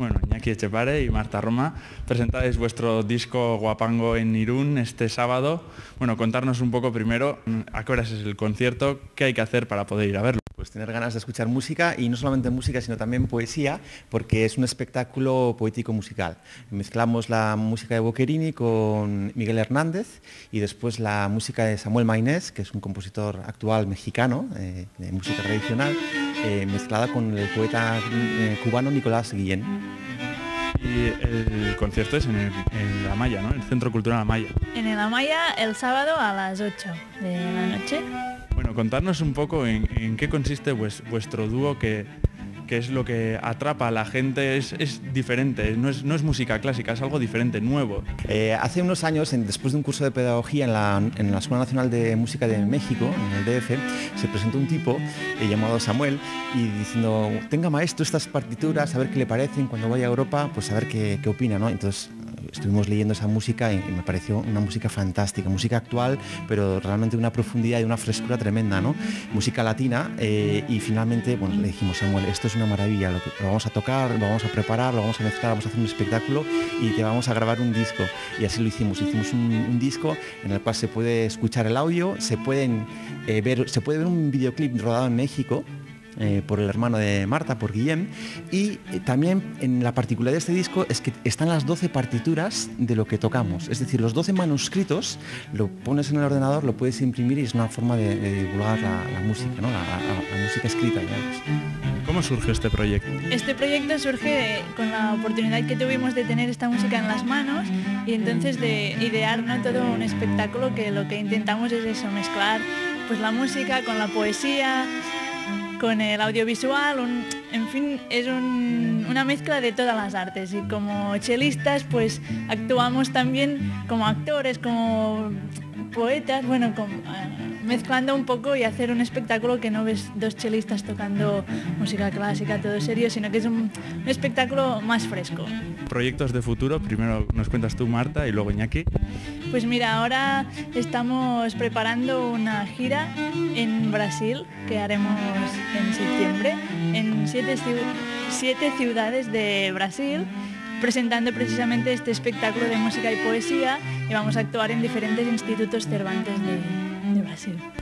Bueno, Iñaki Echepare y Marta Roma, presentáis vuestro disco Guapango en Irún este sábado. Bueno, contarnos un poco primero a qué horas es el concierto, qué hay que hacer para poder ir a verlo. Pues tener ganas de escuchar música y no solamente música, sino también poesía, porque es un espectáculo poético musical. Mezclamos la música de Boquerini con Miguel Hernández y después la música de Samuel Maynés, que es un compositor actual mexicano eh, de música tradicional, eh, mezclada con el poeta eh, cubano Nicolás Guillén. Y el concierto es en, La Maya, ¿no? El Centro Cultural La Maya. En el Amaya el sábado a las 8 de la noche. Bueno, contarnos un poco en, qué consiste vuestro dúo que que es lo que atrapa a la gente, es, diferente, no es, no es, música clásica, es algo diferente, nuevo. Eh, hace unos años, después de un curso de pedagogía en la, Escuela Nacional de Música de México, en el DF, se presentó un tipo eh, llamado Samuel y diciendo, tenga maestro estas partituras, a ver qué le parecen, cuando vaya a Europa, pues a ver qué, qué opina, ¿no? Entonces estuvimos leyendo esa música y, me pareció una música fantástica, música actual, pero realmente una profundidad y una frescura tremenda, ¿no? Música latina eh, y finalmente, bueno, le dijimos, Samuel, esto es una maravilla, lo, que, vamos a tocar, lo vamos a preparar, lo vamos a mezclar, vamos a hacer un espectáculo y te vamos a grabar un disco. Y así lo hicimos, hicimos un, disco en el cual se puede escuchar el audio, se, pueden, eh, ver, se puede ver un videoclip rodado en México, eh, por el hermano de Marta, por Guillem. Y eh, también en la particularidad de este disco es que están las 12 partituras de lo que tocamos. Es decir, los 12 manuscritos lo pones en el ordenador, lo puedes imprimir y es una forma de, divulgar la, música, ¿no? la, música escrita. ¿Cómo surge este proyecto? Este proyecto surge con la oportunidad que tuvimos de tener esta música en las manos y entonces de idear ¿no? todo un espectáculo que lo que intentamos es eso, mezclar pues la música con la poesía, con el audiovisual, en fin, es una mezcla de todas las artes. Y como chelistas pues actuamos también como actores, como poetas, bueno, eh, mezclando un poco y hacer un espectáculo que no ves dos chelistas tocando música clásica, todo serio, sino que es un, un espectáculo más fresco. Proyectos de futuro, primero nos cuentas tú Marta y luego Iñaki. Pues mira, ahora estamos preparando una gira en Brasil que haremos en septiembre en siete, siete ciudades de Brasil presentando precisamente este espectáculo de música y poesía y vamos a actuar en diferentes institutos Cervantes de.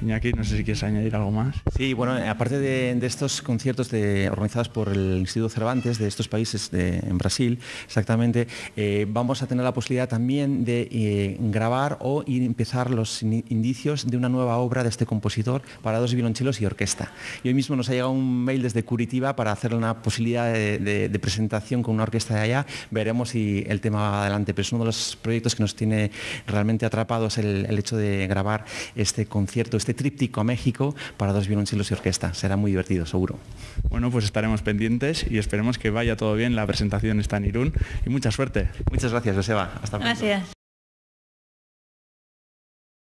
Iñaki, no sé si quieres añadir algo más. Sí, bueno, aparte de, estos conciertos organizados por el Instituto Cervantes de estos países en Brasil, exactamente, eh, vamos a tener la posibilidad también de eh, grabar o empezar los indicios de una nueva obra de este compositor para dos violonchelos y orquesta. Y hoy mismo nos ha llegado un mail desde Curitiba para hacer una posibilidad de, presentación con una orquesta de allá. Veremos si el tema va adelante, pero es uno de los proyectos que nos tiene realmente atrapados el, hecho de grabar este este concierto, este tríptico a México para dos violonchelos y orquesta. Será muy divertido, seguro. Bueno, pues estaremos pendientes y esperemos que vaya todo bien. La presentación está en Irún y mucha suerte. Muchas gracias, Joseba. Hasta pronto. Gracias.